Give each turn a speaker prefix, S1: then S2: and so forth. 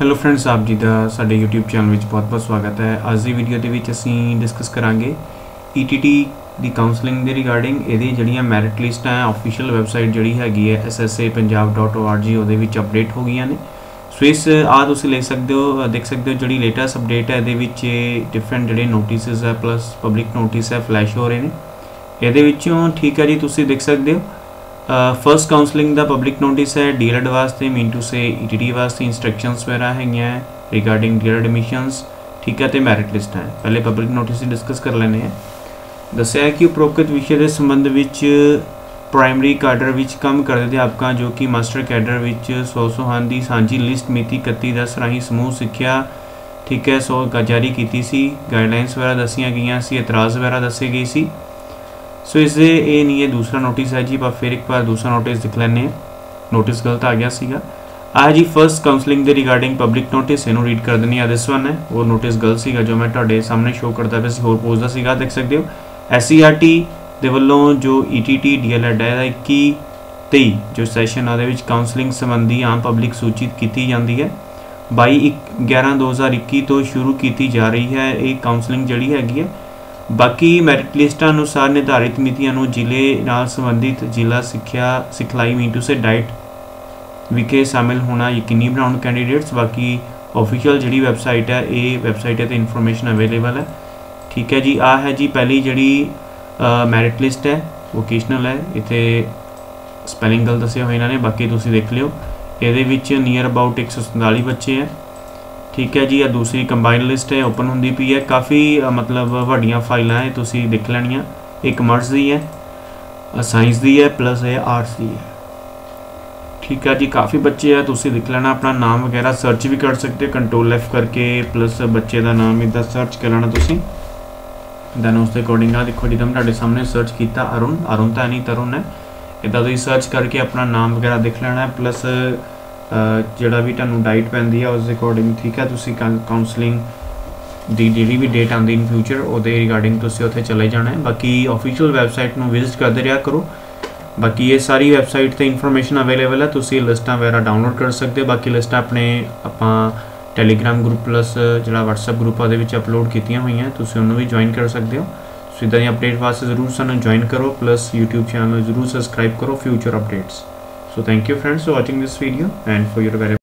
S1: Hello friends ਆਪ ਜੀ ਦਾ ਸਾਡੇ YouTube ਚੈਨਲ ਵਿੱਚ ਬਹੁਤ-ਬਹੁਤ ਸਵਾਗਤ ਹੈ। ਅੱਜ ਦੀ ਵੀਡੀਓ ਦੇ ਵਿੱਚ ਅਸੀਂ ਡਿਸਕਸ ਕਰਾਂਗੇ ETT ਦੀ ਕਾਉਂਸਲਿੰਗ ਦੇ ਰਿਗਾਰਡਿੰਗ ਇਹਦੀ ਜਿਹੜੀਆਂ ਮੈਰਿਟ ਲਿਸਟਾਂ ਹੈ ਅਫੀਸ਼ੀਅਲ ਵੈਬਸਾਈਟ ਜਿਹੜੀ ਹੈਗੀ ਹੈ ssappunjab.org ਉਹਦੇ ਵਿੱਚ ਅਪਡੇਟ ਹੋ ਗਈਆਂ ਨੇ। ਸੋ ਇਸ ਆ ਤੁਸੀਂ ਲੈ ਸਕਦੇ ਹੋ ਦੇਖ ਸਕਦੇ ਹੋ ਜਿਹੜੀ ਲੇਟੈਸਟ ਅਪਡੇਟ ਹੈ, ਇਹਦੇ ਵਿੱਚ ਡਿਫਰੈਂਟ ਜਿਹੜੇ ਨੋਟਿਸਸ ਹੈ ਪਲੱਸ ਪਬਲਿਕ ਨੋਟਿਸ ਹੈ ਫਲੈਸ਼ ਹੋ ਰਹੇ ਨੇ। ਇਹਦੇ ਵਿੱਚੋਂ ਠੀਕ ਹੈ ਜੀ, ਤੁਸੀਂ ਦੇਖ ਸਕਦੇ ਹੋ। ਫਰਸਟ ਕਾਉਂਸਲਿੰਗ ਦਾ ਪਬਲਿਕ ਨੋਟਿਸ ਹੈ ਡੀਐਲਐਡ ਵਾਸਤੇ ਮੀਨ ਟੂ ਸੇ ਈਟੀਟੀ ਵਾਸਤੇ ਇਨਸਟਰਕਸ਼ਨਸ ਵਗੈਰਾ ਹੈਗੀਆਂ ਰਿਗਾਰਡਿੰਗ ਡੀਐਲਐਡ ਐਡਮਿਸ਼ਨਸ ਠੀਕ ਹੈ ਤੇ ਮੈਰਿਟ ਲਿਸਟ ਹੈ। ਪਹਿਲੇ ਪਬਲਿਕ ਨੋਟਿਸ ਡਿਸਕਸ ਕਰ ਲੈਣੇ ਆ ਦੱਸਿਆ ਹੈ ਕਿ ਉਪਰੋਕਤ ਵਿਸ਼ੇ ਦੇ ਸੰਬੰਧ ਵਿੱਚ ਪ੍ਰਾਇਮਰੀ ਕੈਡਰ ਵਿੱਚ ਕੰਮ ਕਰਦੇ ਅਧਿਆਪਕਾਂ ਜੋ ਕਿ ਮਾਸਟਰ ਕੈਡਰ ਵਿੱਚ 100 100 ਹਨ ਦੀ ਸਾਂਝੀ ਲਿਸਟ ਮਿਤੀ 31 10 ਰਾਹੀਂ ਸਮੂਹ ਸਿੱਖਿਆ, ਠੀਕ ਹੈ, ਸੋ ਜਾਰੀ ਕੀਤੀ ਸੀ। ਗਾਈਡਲਾਈਨਸ ਵਗੈਰਾ ਦੱਸੀਆਂ ਗਈਆਂ ਸੀ, ਇਤਰਾਜ਼ ਵਗੈਰਾ ਦੱਸੇ ਗਏ ਸੀ। ਸੋ ਇਸ ਦੇ ਇਹ ਨਹੀਂ ਹੈ ਦੂਸਰਾ ਨੋਟਿਸ ਹੈ ਜੀ ਪਰ ਫਿਰ ਇੱਕ ਵਾਰ ਦੂਸਰਾ ਨੋਟਿਸ ਦਿਖ ਲੈਣੇ ਨੋਟਿਸ ਗਲਤ ਆ ਗਿਆ ਸੀਗਾ। ਆ ਜੀ ਫਰਸਟ ਕਾਉਂਸਲਿੰਗ ਦੇ ਰਿਗਾਰਡਿੰਗ ਪਬਲਿਕ ਨੋਟਿਸ ਇਹਨੂੰ ਰੀਡ ਕਰ ਦਿੰਨੀ ਆ ਦਿਸ ਵਨ ਹੈ। ਉਹ ਨੋਟਿਸ ਗਲਤ ਸੀਗਾ ਜੋ ਮੈਂ ਤੁਹਾਡੇ ਸਾਹਮਣੇ ਸ਼ੋਅ ਕਰਦਾ ਪਿਆ ਸੀ, ਹੋਰ ਪੋਜ਼ ਦਾ ਸੀਗਾ ਦੇਖ ਸਕਦੇ ਹੋ। ਐਸਸੀਆਰਟੀ ਦੇ ਵੱਲੋਂ ਜੋ ਈਟੀਟੀ ਡੀਐਲਐਡ ਹੈ 21 23 ਜੋ ਸੈਸ਼ਨ ਆ ਦੇ ਵਿੱਚ ਕਾਉਂਸਲਿੰਗ ਸੰਬੰਧੀ ਆਮ ਪਬਲਿਕ ਸੂਚਿਤ ਕੀਤੀ ਜਾਂਦੀ ਹੈ। 22 11 2021 ਤੋਂ ਸ਼ੁਰੂ ਕੀਤੀ ਜਾ ਰਹੀ ਹੈ, ਇਹ ਕਾਉਂਸਲਿੰਗ ਜਿਹੜੀ ਹੈਗੀ ਹੈ ਬਾਕੀ ਮੈਰਿਟ ਲਿਸਟਾਂ ਅਨੁਸਾਰ ਨਿਰਧਾਰਿਤ ਮਿਤੀਆਂ ਨੂੰ ਜ਼ਿਲ੍ਹੇ ਨਾਲ ਸੰਬੰਧਿਤ ਜ਼ਿਲ੍ਹਾ ਸਿੱਖਿਆ ਸਿਖਲਾਈ ਮੀਟੂ ਸੇ ਡਾਈਟ ਵਿਖੇ ਸ਼ਾਮਿਲ ਹੋਣਾ ਯਕੀਨੀ ਬਣਾਉਣ ਕੈਂਡੀਡੇਟਸ ਬਾਕੀ ਆਫੀਸ਼ੀਅਲ ਜਿਹੜੀ ਵੈਬਸਾਈਟ ਹੈ, ਇਹ ਵੈਬਸਾਈਟ ਤੇ ਇਨਫੋਰਮੇਸ਼ਨ ਅਵੇਲੇਬਲ ਹੈ। ਠੀਕ ਹੈ ਜੀ ਆ ਹੈ ਜੀ ਪਹਿਲੀ ਜਿਹੜੀ ਮੈਰਿਟ ਲਿਸਟ ਹੈ ਵੋਕੇਸ਼ਨਲ ਹੈ। ਇਥੇ ਸਪੈਲਿੰਗ ਗਲਤ ਦੱਸੇ ਹੋਏ ਇਹਨਾਂ ਨੇ, ਬਾਕੀ ਤੁਸੀਂ ਦੇਖ ਲਿਓ। ਇਹਦੇ ਵਿੱਚ ਨੀਅਰ ਅਬਾਊਟ 147 ਬੱਚੇ ਹੈ। ਠੀਕ ਹੈ ਜੀ, ਇਹ ਦੂਸਰੀ ਕੰਬਾਈਨ ਲਿਸਟ ਹੈ ਓਪਨ ਹੁੰਦੀ ਪਈ ਹੈ। ਕਾਫੀ ਮਤਲਬ ਵੱਡੀਆਂ ਫਾਈਲਾਂ ਹੈ ਤੁਸੀਂ ਦੇਖ ਲੈਣੀਆਂ। ਇਹ ਕਮਰਸ ਦੀ ਹੈ ਸਾਇੰਸ ਦੀ ਹੈ ਪਲੱਸ ਇਹ ਆਰਟਸ ਦੀ ਹੈ। ਠੀਕ ਹੈ ਜੀ, ਕਾਫੀ ਬੱਚੇ ਆ, ਤੁਸੀਂ ਦੇਖ ਲੈਣਾ ਆਪਣਾ ਨਾਮ ਵਗੈਰਾ ਸਰਚ ਵੀ ਕਰ ਸਕਦੇ ਕੰਟਰੋਲ ਐਫ ਕਰਕੇ ਪਲੱਸ ਬੱਚੇ ਦਾ ਨਾਮ ਇਦਾਂ ਸਰਚ ਕਰ ਲੈਣਾ ਤੁਸੀਂ। ਦੈਨ ਉਸ ਦੇ ਅਕੋਰਡਿੰਗ ਆ, ਦੇਖੋ ਜਿੱਦਾਂ ਮੈਂ ਤੁਹਾਡੇ ਸਾਹਮਣੇ ਸਰਚ ਕੀਤਾ ਅਰੁਣ। ਅਰੁਣ ਤਾਂ ਨਹੀਂ, ਤਰੁਣ ਹੈ। ਇਦਾਂ ਤੁਸੀਂ ਸਰਚ ਕਰਕੇ ਆਪਣਾ ਨਾਮ ਵਗੈਰਾ ਦੇਖ ਲੈਣਾ ਪਲੱਸ ਜਿਹੜਾ ਵੀ ਤੁਹਾਨੂੰ ਡਾਈਟ ਪੈਂਦੀ ਆ, ਉਸ ਦੇ ਅਕੋਰਡਿੰਗ ਠੀਕ ਹੈ ਤੁਸੀਂ ਕਾਉਂਸਲਿੰਗ ਦੀ ਜਿਹੜੀ ਵੀ ਡੇਟ ਆਉਂਦੀ ਇਨ ਫਿਊਚਰ ਉਹਦੇ ਰਿਗਾਰਡਿੰਗ ਤੁਸੀਂ ਉੱਥੇ ਚਲੇ ਜਾਣਾ ਹੈ। ਬਾਕੀ ਅਫੀਸ਼ੀਅਲ ਵੈਬਸਾਈਟ ਨੂੰ ਵਿਜ਼ਿਟ ਕਰਦੇ ਰਿਹਾ ਕਰੋ। ਬਾਕੀ ਇਹ ਸਾਰੀ ਵੈਬਸਾਈਟ ਤੇ ਇਨਫੋਰਮੇਸ਼ਨ ਅਵੇਲੇਬਲ ਹੈ ਤੁਸੀਂ ਲਿਸਟਾਂ ਵਗੈਰਾ ਡਾਊਨਲੋਡ ਕਰ ਸਕਦੇ ਹੋ। ਬਾਕੀ ਲਿਸਟਾਂ ਆਪਣੇ ਆਪਾਂ ਟੈਲੀਗ੍ਰਾਮ ਗਰੁੱਪ ਪਲੱਸ ਜਿਹੜਾ WhatsApp ਗਰੁੱਪ ਉਹਦੇ ਵਿੱਚ ਅਪਲੋਡ ਕੀਤੀਆਂ ਹੋਈਆਂ। ਤੁਸੀਂ ਉਹਨੂੰ ਵੀ ਜੁਆਇਨ ਕਰ ਸਕਦੇ ਹੋ। ਸੋ ਇਦਾਂ ਦੀ ਅਪਡੇਟ ਵਾਸਤੇ ਜ਼ਰੂਰ ਸਾਨੂੰ ਜੁਆਇਨ ਕਰੋ ਪਲੱਸ YouTube ਚੈਨਲ ਨੂੰ ਜ਼ਰੂਰ ਸਬਸਕ੍ਰਾਈਬ ਕਰੋ future updates So thank you friends for watching this video and for your very